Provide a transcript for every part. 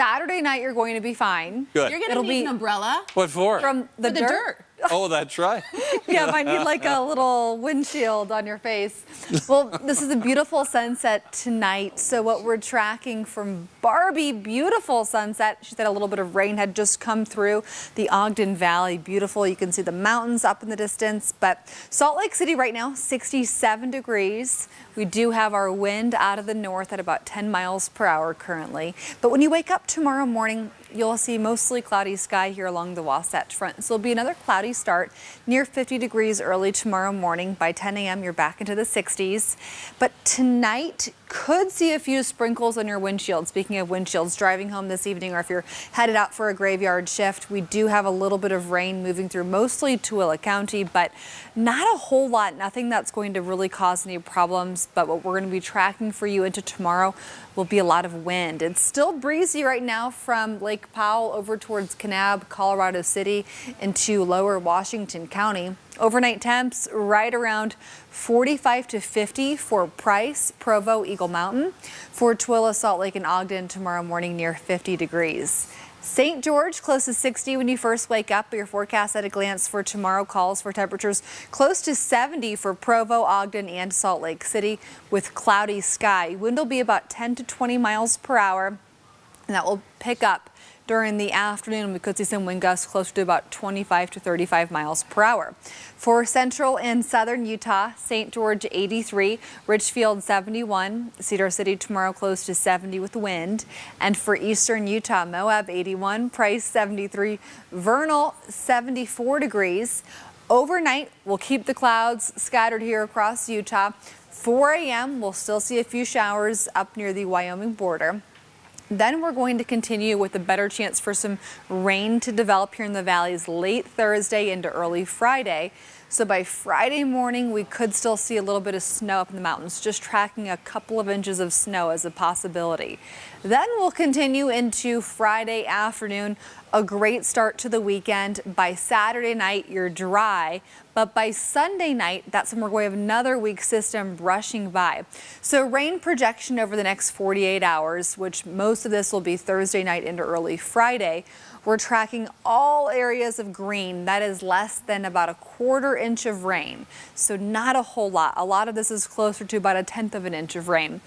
Saturday night, you're going to be fine. Good. You're gonna It'll need be an umbrella. What for? from the, For the dirt. dirt. oh, that's right. yeah, might need like a little windshield on your face. Well, this is a beautiful sunset tonight. So what we're tracking from Barbie, beautiful sunset. She said a little bit of rain had just come through the Ogden Valley. Beautiful. You can see the mountains up in the distance. But Salt Lake City right now, 67 degrees. We do have our wind out of the north at about 10 miles per hour currently. But when you wake up tomorrow morning, you'll see mostly cloudy sky here along the Wasatch Front. So it'll be another cloudy start near 50 degrees early tomorrow morning. By 10 a.m., you're back into the 60s. But tonight could see a few sprinkles on your windshield. Speaking of windshields, driving home this evening or if you're headed out for a graveyard shift, we do have a little bit of rain moving through mostly Tooele County, but not a whole lot. Nothing that's going to really cause any problems. But what we're going to be tracking for you into tomorrow will be a lot of wind. It's still breezy right now from Lake Powell over towards Kanab, Colorado City into lower Washington County. Overnight temps right around 45 to 50 for Price, Provo, Eagle Mountain. For Tooele, Salt Lake, and Ogden tomorrow morning near 50 degrees. St. George close to 60 when you first wake up. Your forecast at a glance for tomorrow calls for temperatures close to 70 for Provo, Ogden, and Salt Lake City with cloudy sky. Wind will be about 10 to 20 miles per hour, and that will pick up during the afternoon. We could see some wind gusts closer to about 25 to 35 miles per hour. For central and southern Utah, St. George 83, Richfield 71, Cedar City tomorrow close to 70 with wind. And for eastern Utah, Moab 81, Price 73, Vernal 74 degrees. Overnight, we'll keep the clouds scattered here across Utah. 4 a.m., we'll still see a few showers up near the Wyoming border. Then we're going to continue with a better chance for some rain to develop here in the valleys late Thursday into early Friday. So by Friday morning, we could still see a little bit of snow up in the mountains, just tracking a couple of inches of snow as a possibility. Then we'll continue into Friday afternoon, a great start to the weekend. By Saturday night, you're dry, but by Sunday night, that's when we're going to have another weak system brushing by. So rain projection over the next 48 hours, which most of this will be Thursday night into early Friday. We're tracking all areas of green. That is less than about a quarter inch of rain. So not a whole lot. A lot of this is closer to about a tenth of an inch of rain.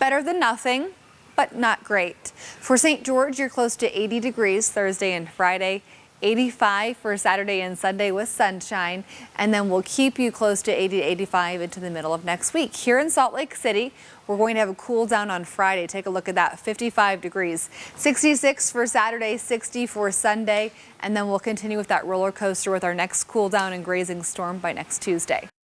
Better than nothing, but not great. For St. George, you're close to 80 degrees Thursday and Friday. 85 for Saturday and Sunday with sunshine, and then we'll keep you close to 80 to 85 into the middle of next week. Here in Salt Lake City, we're going to have a cool down on Friday. Take a look at that, 55 degrees. 66 for Saturday, 60 for Sunday, and then we'll continue with that roller coaster with our next cool down and grazing storm by next Tuesday.